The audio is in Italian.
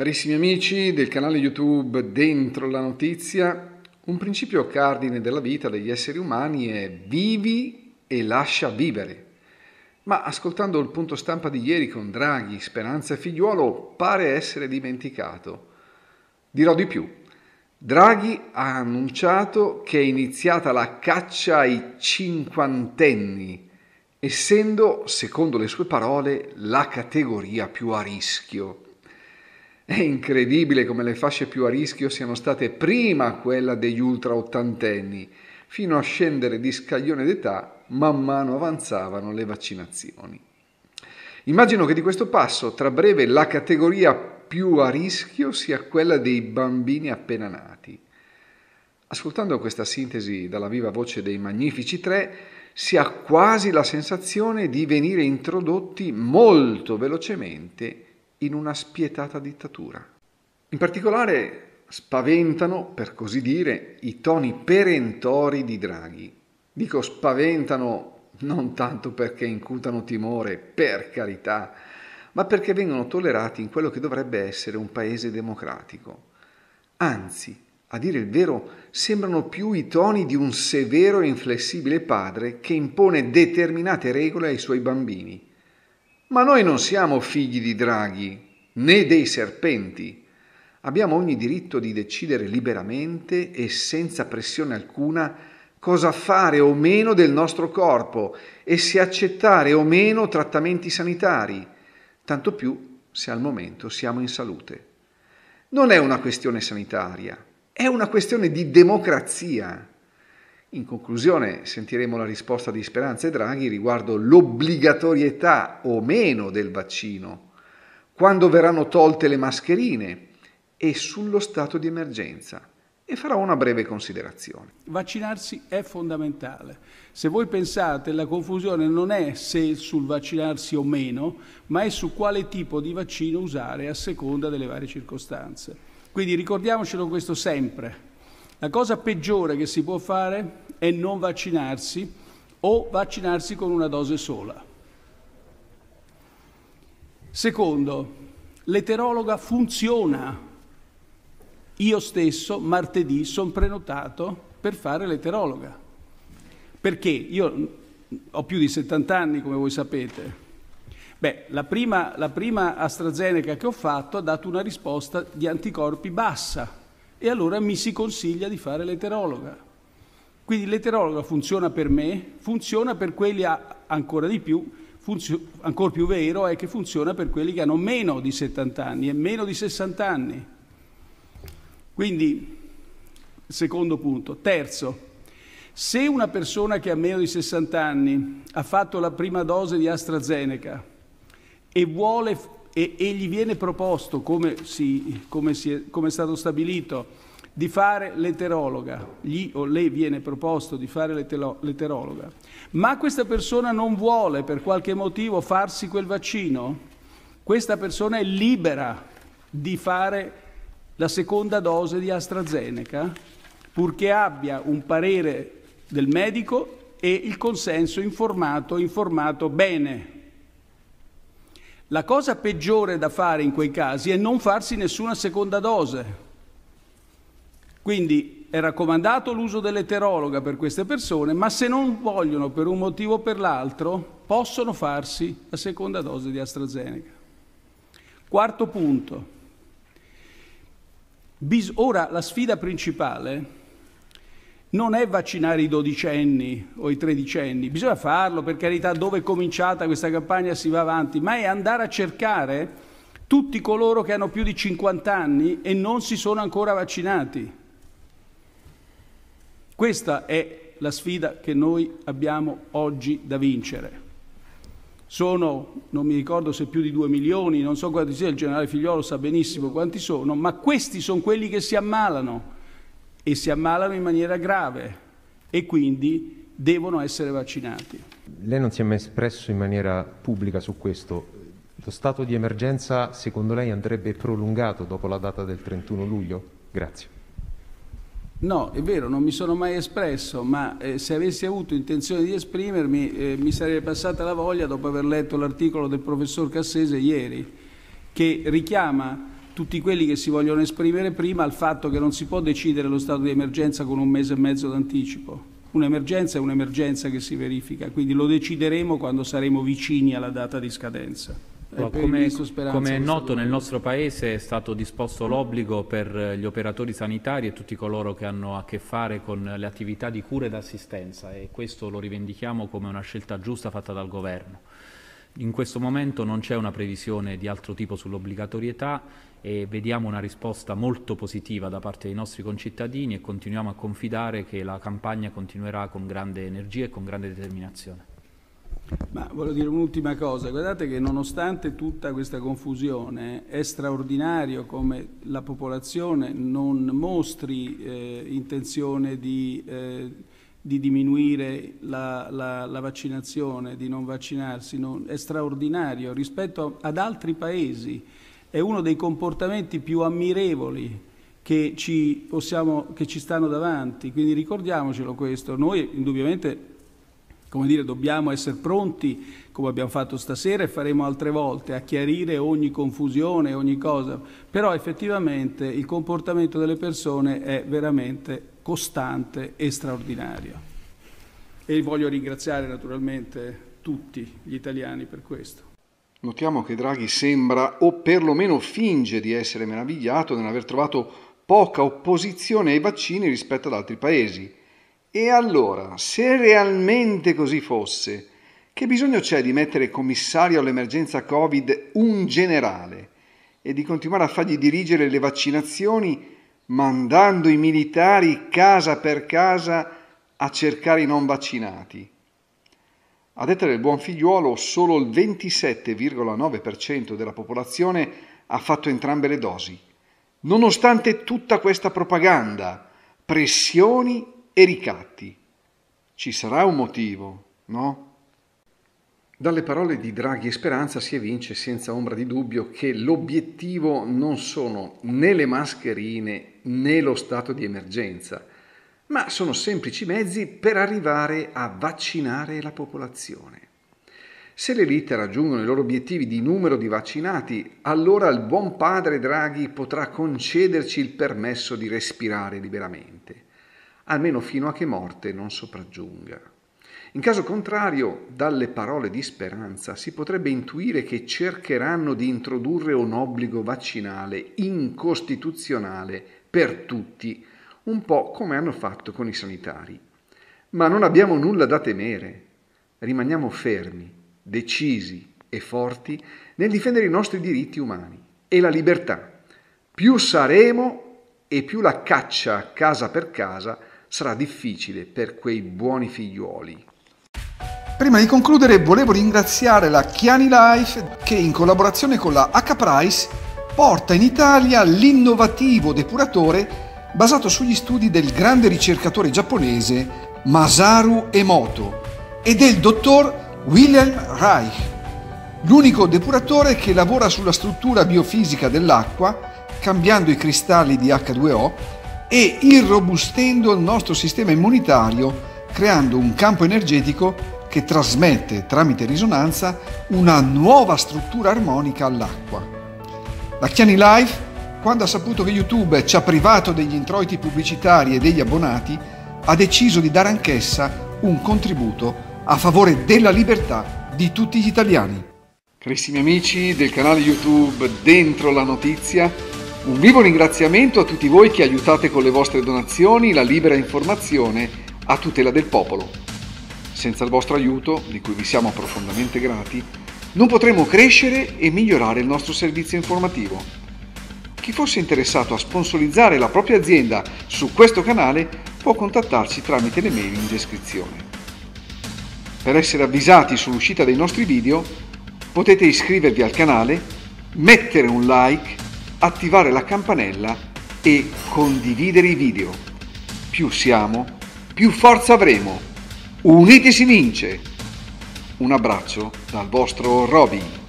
Carissimi amici del canale YouTube Dentro la Notizia, un principio cardine della vita degli esseri umani è vivi e lascia vivere. Ma ascoltando il punto stampa di ieri con Draghi, Speranza e Figliuolo pare essere dimenticato. Dirò di più. Draghi ha annunciato che è iniziata la caccia ai cinquantenni, essendo, secondo le sue parole, la categoria più a rischio. È incredibile come le fasce più a rischio siano state prima quella degli ultra ottantenni, fino a scendere di scaglione d'età man mano avanzavano le vaccinazioni. Immagino che di questo passo tra breve la categoria più a rischio sia quella dei bambini appena nati. Ascoltando questa sintesi dalla viva voce dei Magnifici Tre, si ha quasi la sensazione di venire introdotti molto velocemente in una spietata dittatura. In particolare spaventano, per così dire, i toni perentori di Draghi. Dico spaventano non tanto perché incutano timore, per carità, ma perché vengono tollerati in quello che dovrebbe essere un paese democratico. Anzi, a dire il vero, sembrano più i toni di un severo e inflessibile padre che impone determinate regole ai suoi bambini ma noi non siamo figli di draghi né dei serpenti. Abbiamo ogni diritto di decidere liberamente e senza pressione alcuna cosa fare o meno del nostro corpo e se accettare o meno trattamenti sanitari, tanto più se al momento siamo in salute. Non è una questione sanitaria, è una questione di democrazia. In conclusione sentiremo la risposta di Speranza e Draghi riguardo l'obbligatorietà o meno del vaccino, quando verranno tolte le mascherine e sullo stato di emergenza. E farò una breve considerazione. Vaccinarsi è fondamentale. Se voi pensate, la confusione non è se sul vaccinarsi o meno, ma è su quale tipo di vaccino usare a seconda delle varie circostanze. Quindi ricordiamocelo questo sempre. La cosa peggiore che si può fare è non vaccinarsi o vaccinarsi con una dose sola. Secondo, l'eterologa funziona. Io stesso martedì sono prenotato per fare l'eterologa. Perché? Io ho più di 70 anni, come voi sapete. Beh, la prima, la prima AstraZeneca che ho fatto ha dato una risposta di anticorpi bassa e allora mi si consiglia di fare l'eterologa. Quindi l'eterologa funziona per me, funziona per quelli a, ancora di più, funzio, ancora più vero è che funziona per quelli che hanno meno di 70 anni e meno di 60 anni. Quindi, secondo punto. Terzo, se una persona che ha meno di 60 anni ha fatto la prima dose di AstraZeneca e vuole e, e gli viene proposto, come, si, come, si è, come è stato stabilito, di fare l'eterologa, gli o lei viene proposto di fare l'eterologa, ma questa persona non vuole per qualche motivo farsi quel vaccino, questa persona è libera di fare la seconda dose di AstraZeneca, purché abbia un parere del medico e il consenso informato, informato bene la cosa peggiore da fare in quei casi è non farsi nessuna seconda dose. Quindi è raccomandato l'uso dell'eterologa per queste persone, ma se non vogliono per un motivo o per l'altro, possono farsi la seconda dose di AstraZeneca. Quarto punto. Ora la sfida principale non è vaccinare i dodicenni o i tredicenni, bisogna farlo per carità dove è cominciata questa campagna si va avanti, ma è andare a cercare tutti coloro che hanno più di 50 anni e non si sono ancora vaccinati. Questa è la sfida che noi abbiamo oggi da vincere. Sono, non mi ricordo se più di 2 milioni, non so quanti sia, il generale Figliolo sa benissimo quanti sono, ma questi sono quelli che si ammalano e si ammalano in maniera grave e quindi devono essere vaccinati. Lei non si è mai espresso in maniera pubblica su questo. Lo stato di emergenza secondo lei andrebbe prolungato dopo la data del 31 luglio? Grazie. No, è vero, non mi sono mai espresso, ma eh, se avessi avuto intenzione di esprimermi eh, mi sarebbe passata la voglia dopo aver letto l'articolo del professor Cassese ieri, che richiama tutti quelli che si vogliono esprimere prima al fatto che non si può decidere lo stato di emergenza con un mese e mezzo d'anticipo. Un'emergenza è un'emergenza che si verifica, quindi lo decideremo quando saremo vicini alla data di scadenza. Eh, come, come, è noto nel nostro Paese è stato disposto l'obbligo per gli operatori sanitari e tutti coloro che hanno a che fare con le attività di cura ed assistenza e questo lo rivendichiamo come una scelta giusta fatta dal Governo. In questo momento non c'è una previsione di altro tipo sull'obbligatorietà e vediamo una risposta molto positiva da parte dei nostri concittadini e continuiamo a confidare che la campagna continuerà con grande energia e con grande determinazione. Ma voglio dire un'ultima cosa, guardate che nonostante tutta questa confusione è straordinario come la popolazione non mostri eh, intenzione di, eh, di, diminuire la, la, la, vaccinazione, di non vaccinarsi, non, è straordinario. Rispetto ad altri paesi, è uno dei comportamenti più ammirevoli che ci, possiamo, che ci stanno davanti, quindi ricordiamocelo questo, noi indubbiamente come dire, dobbiamo essere pronti, come abbiamo fatto stasera e faremo altre volte, a chiarire ogni confusione, ogni cosa, però effettivamente il comportamento delle persone è veramente costante e straordinario. E voglio ringraziare naturalmente tutti gli italiani per questo. Notiamo che Draghi sembra, o perlomeno finge di essere meravigliato nell'aver trovato poca opposizione ai vaccini rispetto ad altri paesi e allora, se realmente così fosse, che bisogno c'è di mettere commissario all'emergenza Covid un generale e di continuare a fargli dirigere le vaccinazioni mandando i militari casa per casa a cercare i non vaccinati? A detta del buon figliuolo, solo il 27,9% della popolazione ha fatto entrambe le dosi. Nonostante tutta questa propaganda, pressioni e ricatti. Ci sarà un motivo, no? Dalle parole di Draghi e Speranza si evince senza ombra di dubbio che l'obiettivo non sono né le mascherine né lo stato di emergenza, ma sono semplici mezzi per arrivare a vaccinare la popolazione. Se le elite raggiungono i loro obiettivi di numero di vaccinati, allora il buon padre Draghi potrà concederci il permesso di respirare liberamente almeno fino a che morte non sopraggiunga. In caso contrario, dalle parole di speranza si potrebbe intuire che cercheranno di introdurre un obbligo vaccinale incostituzionale per tutti, un po' come hanno fatto con i sanitari. Ma non abbiamo nulla da temere. Rimaniamo fermi, decisi e forti nel difendere i nostri diritti umani e la libertà. Più saremo e più la caccia casa per casa sarà difficile per quei buoni figliuoli. Prima di concludere volevo ringraziare la Chiani Life che in collaborazione con la H-Price porta in Italia l'innovativo depuratore basato sugli studi del grande ricercatore giapponese Masaru Emoto e del dottor Wilhelm Reich, l'unico depuratore che lavora sulla struttura biofisica dell'acqua cambiando i cristalli di H2O e irrobustendo il nostro sistema immunitario creando un campo energetico che trasmette tramite risonanza una nuova struttura armonica all'acqua. La Chiani Life, quando ha saputo che YouTube ci ha privato degli introiti pubblicitari e degli abbonati, ha deciso di dare anch'essa un contributo a favore della libertà di tutti gli italiani. Carissimi amici del canale YouTube Dentro la Notizia, un vivo ringraziamento a tutti voi che aiutate con le vostre donazioni la libera informazione a tutela del popolo. Senza il vostro aiuto, di cui vi siamo profondamente grati, non potremo crescere e migliorare il nostro servizio informativo. Chi fosse interessato a sponsorizzare la propria azienda su questo canale può contattarci tramite le mail in descrizione. Per essere avvisati sull'uscita dei nostri video potete iscrivervi al canale, mettere un like attivare la campanella e condividere i video. Più siamo, più forza avremo. Uniti si vince! Un abbraccio dal vostro Roby.